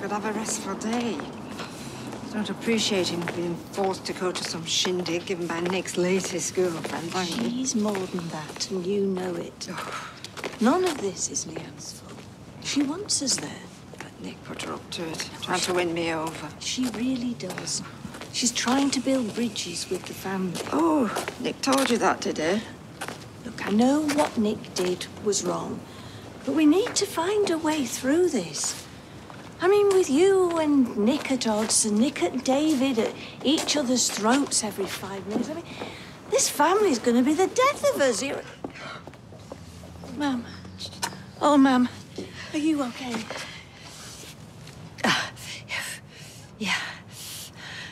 Could have a restful day. I don't appreciate him being forced to go to some shindig given by Nick's latest girlfriend. She's more than that, and you know it. None of this is Leanne's fault. She wants us there. But Nick put her up to it, trying to win me over. She really does. She's trying to build bridges with the family. Oh, Nick told you that, did he? Look, I know what Nick did was wrong, but we need to find a way through this. I mean, with you and Nick at odds and Nick and David at each other's throats every five minutes, I mean, this family's going to be the death of us. You're... Oh, ma'am. Are you okay? Ah, yeah.